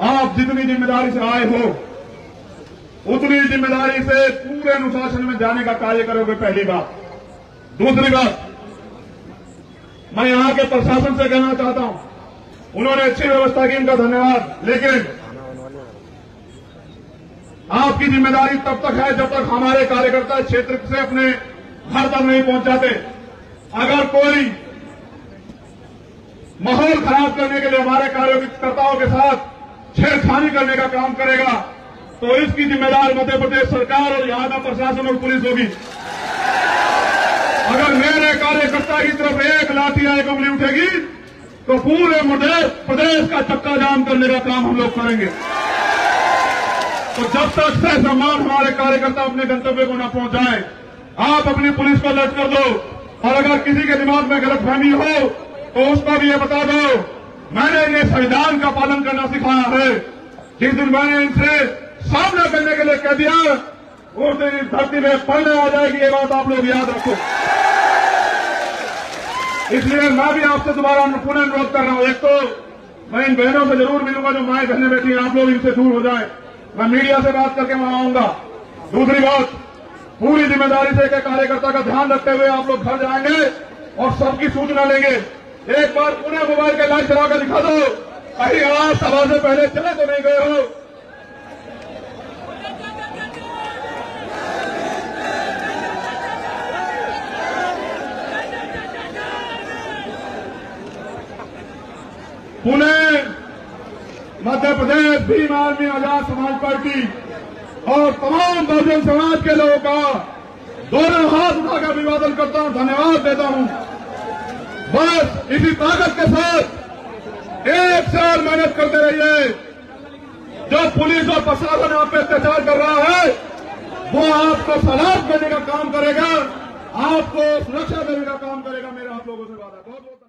आप जितनी ज़िम्मेदारी से आए हो, उतनी ज़िम्मेदारी से पूरे अनुशासन में जाने का कार्य करोगे पहली बात। दूसरी बात, मैं यहाँ के प्रशासन से कहना चाहता हूँ, उन्होंने अच्छी व्यवस्था की उनका धन्यवाद। लेकिन आपकी ज़िम्मेदारी तब तक है जब तक हमारे कार्यकर्ता क्षेत्र से अपने घर तक नहीं पहुंचाते। अगर कोई माहौल खराब करने के लिए हमारे कार्यकर्ताओं के साथ छेड़खानी करने का काम करेगा तो इसकी जिम्मेदार मध्य प्रदेश सरकार और यहाँ का प्रशासन और पुलिस होगी। अगर मेरे कार्यकर्ता की तरफ़ एक लाठी आए उंगली उठेगी तो पूरे प्रदेश का चक्का जाम करने का काम हम लोग करेंगे। तो जब तक से सम्मान हमारे कार्यकर्ता अपने गंतव्य को न पहुँचाए, आप अपनी पुलिस को अलर्ट कर दो। और अगर किसी के दिमाग में गलतफहमी हो तो उसको भी ये बता दो मैंने इन्हें संविधान का पालन करना सिखाया है। जिस दिन मैंने इनसे सामना करने के लिए कह दिया, उस दिन इस धरती में पढ़ने आ जाएगी, ये बात आप लोग याद रखो। इसलिए मैं भी आपसे दोबारा पुनः अनुरोध कर रहा हूँ। एक तो मैं इन बहनों से ज़रूर मिलूँगा जो माए बहनें बैठी आप लोग इनसे दूर हो जाए। मैं मीडिया से बात करके वहाँ आऊँगा। दूसरी बात, पूरी ज़िम्मेदारी से कार्यकर्ता का ध्यान रखते हुए आप लोग घर जाएँगे और सबकी सूचना लेंगे। एक बार पुनः मोबाइल के लाइट चला कर दिखा दो। कहीं आज सभा से पहले चले तो नहीं गए हो। पुणे, मध्य प्रदेश, भीम आर्मी आज़ाद समाज पार्टी और तमाम बहुजन समाज के लोगों का दोनों हाथ उठाकर अभिवादन करता हूँ, धन्यवाद देता हूँ। बस इसी ताकत के साथ एक साल मेहनत करते रहिए। जो पुलिस और प्रशासन आप पे अत्याचार कर रहा है, वो आपको सलाह देने का काम करेगा, आपको सुरक्षा देने का काम करेगा। मेरा आप लोगों से वादा बहुत बहुत